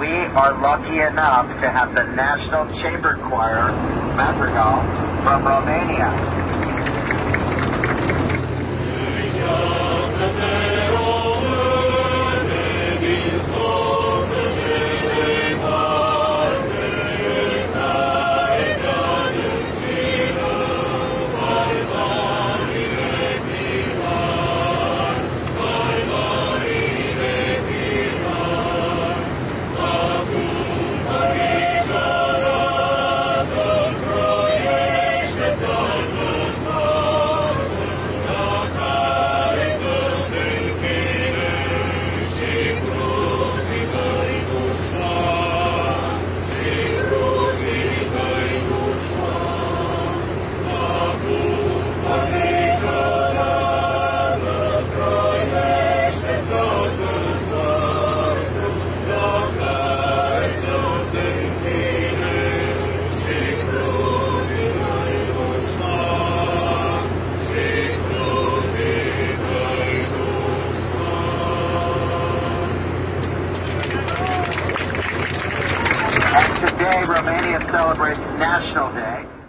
we are lucky enough to have the National Chamber Choir Madrigal from Romania. Today, Romania celebrates National Day.